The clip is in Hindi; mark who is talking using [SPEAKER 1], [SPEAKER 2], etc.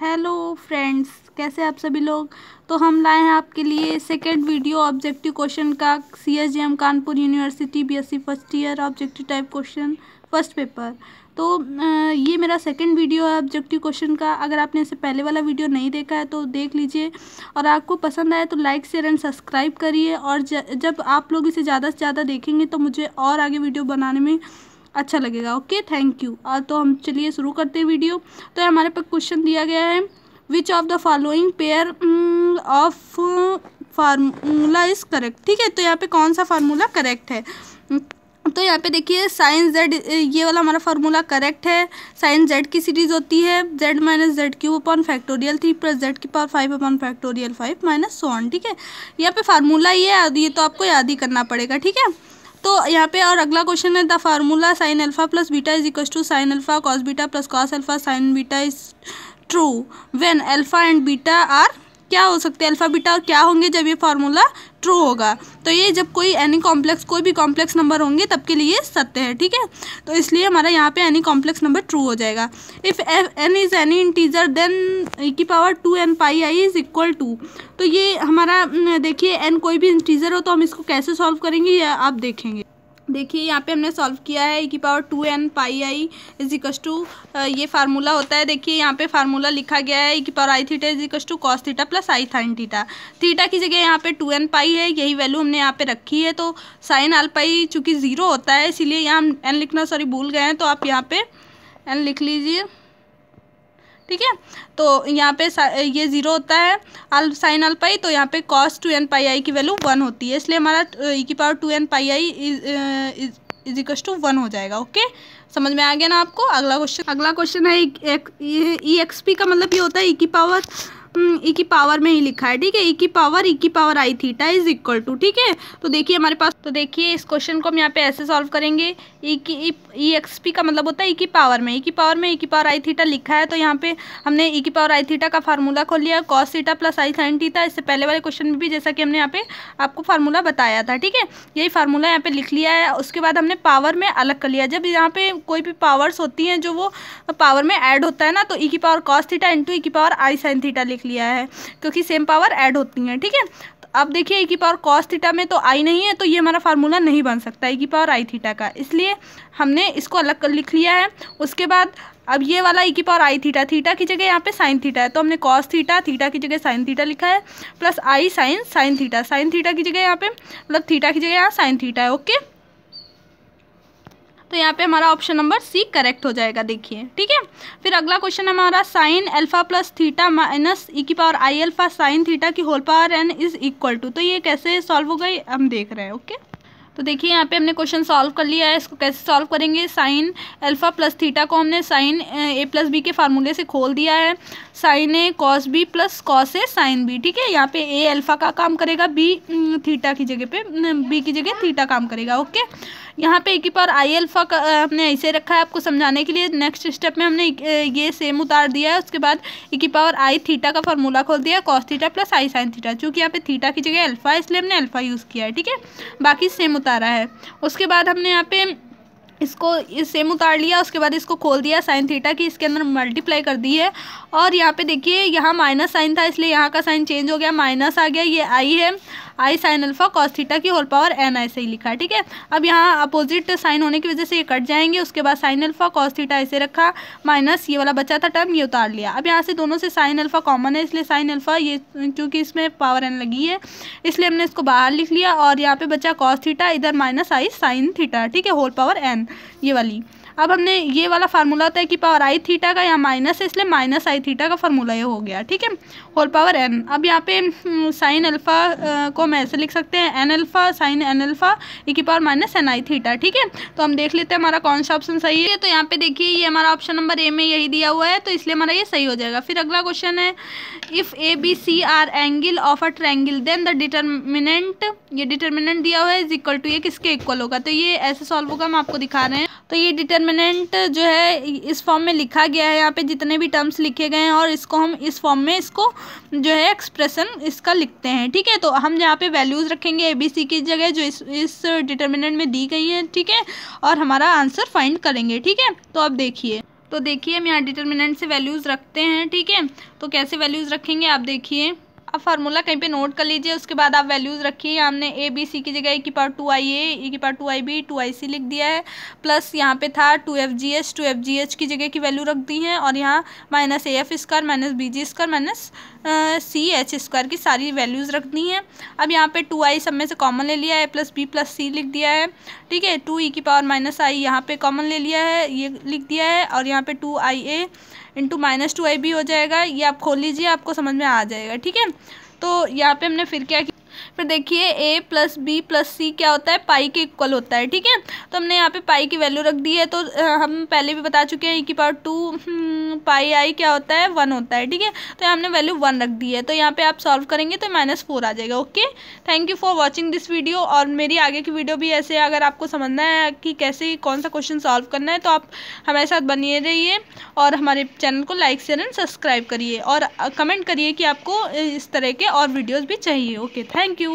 [SPEAKER 1] हेलो फ्रेंड्स कैसे आप सभी लोग? तो हम लाए हैं आपके लिए सेकेंड वीडियो ऑब्जेक्टिव क्वेश्चन का C S J M Kanpur university B S C first year objective type question first paper तो ये मेरा सेकेंड वीडियो है ऑब्जेक्टिव क्वेश्चन का। अगर आपने इससे पहले वाला वीडियो नहीं देखा है तो देख लीजिए। और आपको पसंद आए तो लाइक शेयर एंड सब्सक्राइब करिए। और जब आप लोग इसे ज़्यादा से ज़्यादा देखेंगे तो मुझे और आगे वीडियो बनाने में अच्छा लगेगा, ओके? थैंक यू तो हम चलिए शुरू करते हैं वीडियो। तो हमारे पास क्वेश्चन दिया गया है which of the following pair of formula is correct ठीक है तो यहाँ पे कौन सा फार्मूला करेक्ट है? तो यहाँ पे देखिए साइन जेड ये वाला हमारा फार्मूला करेक्ट है। साइन जेड की सीरीज़ होती है z minus z cube upon factorial three plus z की power five upon factorial five minus so on ठीक है? यहाँ पे फार्मूला ये है, ये तो आपको याद ही करना पड़ेगा, ठीक है? तो यहाँ पे और अगला क्वेश्चन है, the formula sine alpha plus beta is equal to sine alpha cos beta plus cos alpha sine beta is true when alpha and beta are क्या हो सकते हैं? अल्फ़ा बीटा और क्या होंगे जब ये फार्मूला ट्रू होगा। तो ये जब कोई एनी कॉम्प्लेक्स कोई भी कॉम्प्लेक्स नंबर होंगे, तब के लिए सत्य है, ठीक है? तो इसलिए हमारा यहाँ पे एनी कॉम्प्लेक्स नंबर ट्रू हो जाएगा। If F n is any integer then e की power two n pi i is equal to तो ये हमारा देखिए एन कोई भी इंटीजर हो तो हम इसको कैसे सॉल्व करेंगे, ये आप देखेंगे। देखिए, यहाँ पे हमने सॉल्व किया है ई की power two n pi i is equals to ये फार्मूला होता है। देखिए, यहाँ पे फार्मूला लिखा गया है ई की power i theta is equals to cos theta plus i sine theta theta की जगह यहाँ पे टू एन पाई है, यही वैल्यू हमने यहाँ पे रखी है। तो साइन आल पाई चूँकि ज़ीरो होता है, इसीलिए यहाँ हम एन लिखना सॉरी भूल गए हैं। तो आप यहाँ पर एन लिख लीजिए। ठीक है? तो यहाँ पे ये ज़ीरो होता है, अल साइन अल्पाई तो यहाँ पे cos two n pi i की वैल्यू वन होती है। इसलिए हमारा ई की power two n pi i is equals to one हो जाएगा ओके समझ में आ गया ना आपको? अगला क्वेश्चन अगला क्वेश्चन है ई एक्स पी का मतलब ये होता है ई की पावर ई की पावर में ही लिखा है, ठीक है? ई की पावर ई की power i theta is equal to ठीक है? तो देखिए हमारे पास तो देखिए इस क्वेश्चन को हम यहाँ पे ऐसे सॉल्व करेंगे। ई की ई एक्स पी का मतलब होता है ई की पावर में। ई की पावर में ई की पावर आई थीटा लिखा है तो यहाँ पे हमने ई की पावर आई थीटा का फार्मूला खोल लिया। Cos theta plus i sine theta इससे पहले वाले क्वेश्चन में भी जैसा कि हमने यहाँ पे आपको फार्मूला बताया था, ठीक है? यही फार्मूला यहाँ पे लिख लिया है। उसके बाद हमने पावर में अलग कर लिया। जब यहाँ पे कोई भी पावर्स होती हैं, जो वो पावर में ऐड होता है ना तो ई की power cos theta into e की पावर आई साइन थीटा लिख लिया है, क्योंकि सेम पावर ऐड होती हैं, ठीक है? तो अब देखिए ई की पावर कॉस थीटा में तो आई नहीं है तो ये हमारा फार्मूला नहीं बन सकता ई की पावर आई थीटा का। इसलिए हमने इसको अलग कर लिख लिया है। उसके बाद अब ये वाला ई की पावर आई थीटा थीटा की जगह यहाँ पे साइन थीटा है तो हमने कॉस थीटा थीटा की जगह साइन थीटा लिखा है plus i sine sine theta sine theta की जगह यहाँ पे मतलब थीटा की जगह यहाँ साइन थीटा है ओके तो यहाँ पे हमारा ऑप्शन नंबर सी करेक्ट हो जाएगा, देखिए। ठीक है? फिर अगला क्वेश्चन हमारा sine alpha plus theta minus e की power i alpha sine theta की whole power n is equal to तो ये कैसे सॉल्व हो गई, हम देख रहे हैं ओके तो देखिए, यहाँ पे हमने क्वेश्चन सॉल्व कर लिया है, इसको कैसे सॉल्व करेंगे? साइन अल्फ़ा प्लस थीटा को हमने साइन ए प्लस बी के फार्मूले से खोल दिया है। Sine A cos B plus cos A sine B ठीक है? यहाँ पे ए अल्फ़ा का काम करेगा बी थीटा की जगह पे बी की जगह थीटा काम करेगा ओके यहाँ पे एक पावर आई एल्फा का हमने ऐसे रखा है आपको समझाने के लिए। नेक्स्ट स्टेप में हमने ये सेम उतार दिया है। उसके बाद एक पावर आई थीटा का फॉर्मूला खोल दिया cos theta plus i sine theta चूँकि यहाँ पे थीटा की जगह अल्फ़ा है, इसलिए हमने अल्फ़ा यूज़ किया है, ठीक है? बाकी सेम उतारा है। उसके बाद हमने यहाँ पे इसको इस सेम उतार लिया, उसके बाद इसको खोल दिया साइन थीटा की इसके अंदर मल्टीप्लाई कर दी है। और यहाँ पे देखिए, यहाँ माइनस साइन था, इसलिए यहाँ का साइन चेंज हो गया माइनस आ गया, ये आई है। I sine alpha cos theta की होल पावर एन ऐसे ही लिखा ठीक है? अब यहाँ अपोजिट साइन होने की वजह से ये कट जाएँगे, उसके बाद साइन अल्फ़ा कॉस थीटा ऐसे रखा माइनस ये वाला बचा था टर्म ये उतार लिया। अब यहाँ से दोनों से साइन अल्फ़ा कॉमन है, इसलिए साइन अल्फ़ा ये, क्योंकि इसमें पावर एन लगी है, इसलिए हमने इसको बाहर लिख लिया, और यहाँ पे बचा कॉस थीटा इधर माइनस आई साइन थीटा ठीक है? होल पावर एन ये वाली। अब हमने ये वाला फार्मूला है कि पावर आई थीटा का यहाँ माइनस है, इसलिए माइनस आई थीटा का फार्मूला ये हो गया, ठीक है? होल पावर एन अब यहाँ पे साइन अल्फ़ा को हम ऐसे लिख सकते हैं n alpha sine n alpha e की power minus n i theta ठीक है? तो हम देख लेते हैं हमारा कौन सा ऑप्शन सही है। तो यहाँ पे देखिए, ये हमारा ऑप्शन नंबर ए में यही दिया हुआ है तो इसलिए हमारा ये सही हो जाएगा। फिर अगला क्वेश्चन है if A B C are angle of a triangle then the determinant ये डिटर्मिनेंट दिया हुआ है इज़ इक्वल टू ये किसके इक्वल होगा? तो ये ऐसे सॉल्व होगा, हम आपको दिखा रहे हैं। तो ये डिटर्मिनेंट जो है, इस फॉर्म में लिखा गया है यहाँ पे, जितने भी टर्म्स लिखे गए हैं और इसको हम इस फॉर्म में इसको जो है एक्सप्रेशन इसका लिखते हैं, ठीक है? तो हम यहाँ पे वैल्यूज़ रखेंगे ए बी सी की जगह जो इस इस डिटर्मिनेंट में दी गई है, ठीक है? और हमारा आंसर फाइंड करेंगे, ठीक है? तो अब देखिए तो देखिए हम यहाँ डिटर्मिनेंट से वैल्यूज़ रखते हैं, ठीक है? तो कैसे वैल्यूज़ रखेंगे? आप देखिए। आप फार्मूला कहीं पे नोट कर लीजिए, उसके बाद आप वैल्यूज़ रखिए। हमने ए बी सी की जगह ए की power two I A e की power two i B two i C लिख दिया है। प्लस यहाँ पे था two F G H two F G H की जगह की वैल्यू रख दी है और यहाँ minus A F square minus B G square minus C H square की सारी वैल्यूज़ रख दी हैं। अब यहाँ पे टू आई सब में से कॉमन ले लिया है प्लस बी प्लस सी लिख दिया है। ठीक है टू ई की पावर माइनस आई यहाँ पे कॉमन ले लिया है, ये लिख दिया है और यहाँ पे two i A into minus two i B हो जाएगा, ये आप खोल लीजिए, आपको समझ में आ जाएगा, ठीक है? तो यहाँ पे हमने फिर क्या किया? फिर देखिए A plus B plus C क्या होता है? पाई के इक्वल होता है, ठीक है? तो हमने यहाँ पे पाई की वैल्यू रख दी है तो हम पहले भी बता चुके हैं ई की पावर टू पाई आई क्या होता है? वन होता है, ठीक है? तो यहाँ हमने वैल्यू वन रख दी है तो यहाँ पे आप सॉल्व करेंगे तो माइनस फोर आ जाएगा okay thank you for watching this video और मेरी आगे की वीडियो भी ऐसे अगर आपको समझना है कि कैसे, कौन सा क्वेश्चन सॉल्व करना है तो आप हमारे साथ बनिए रहिए और हमारे चैनल को लाइक शेयर एंड सब्सक्राइब करिए और कमेंट करिए कि आपको इस तरह के और वीडियोज़ भी चाहिए ओके थैंक यू